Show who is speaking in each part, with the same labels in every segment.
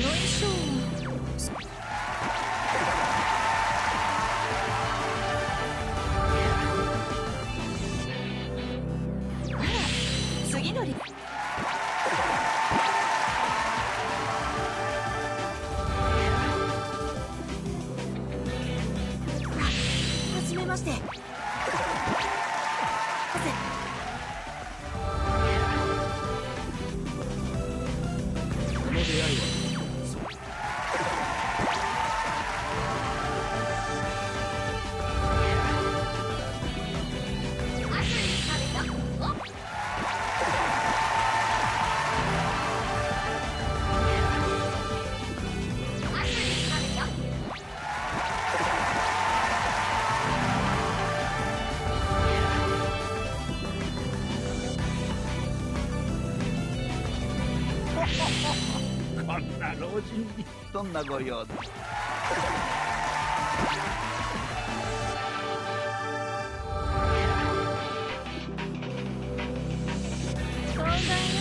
Speaker 1: の衣装はじめまして
Speaker 2: この出会いは。
Speaker 3: こんな老人にどんなご用だ
Speaker 1: こんばんは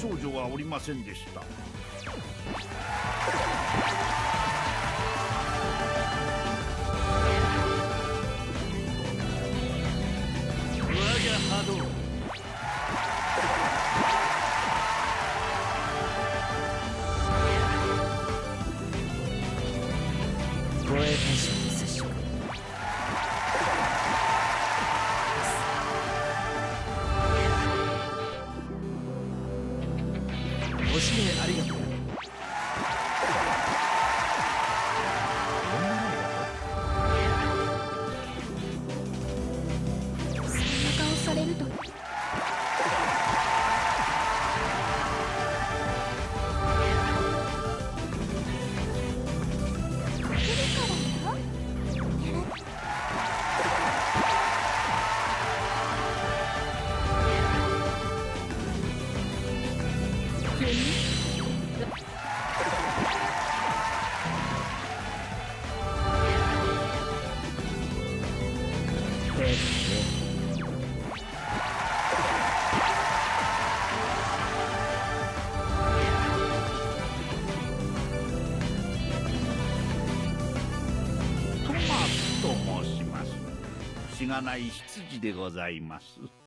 Speaker 3: 少女はおりませんでした。
Speaker 2: 我が波動。護衛対象ご指名ありがとう。
Speaker 3: しがない執事でございます。